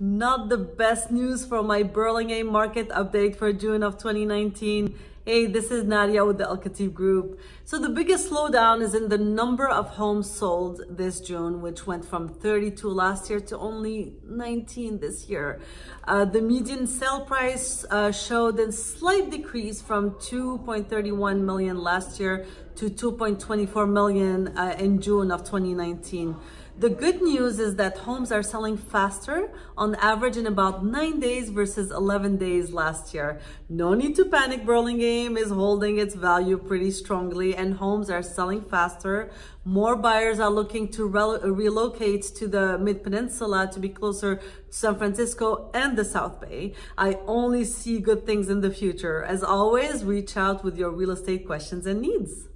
Not the best news for my Burlingame market update for June of 2019. Hey, this is Nadia with the Elkhatib Group. So the biggest slowdown is in the number of homes sold this June, which went from 32 last year to only 19 this year. Uh, the median sale price uh, showed a slight decrease from 2.31 million last year to 2.24 million uh, in June of 2019. The good news is that homes are selling faster on average in about nine days versus 11 days last year. No need to panic. Burlingame is holding its value pretty strongly and homes are selling faster. More buyers are looking to relocate to the Mid Peninsula to be closer to San Francisco and the South Bay. I only see good things in the future. As always, reach out with your real estate questions and needs.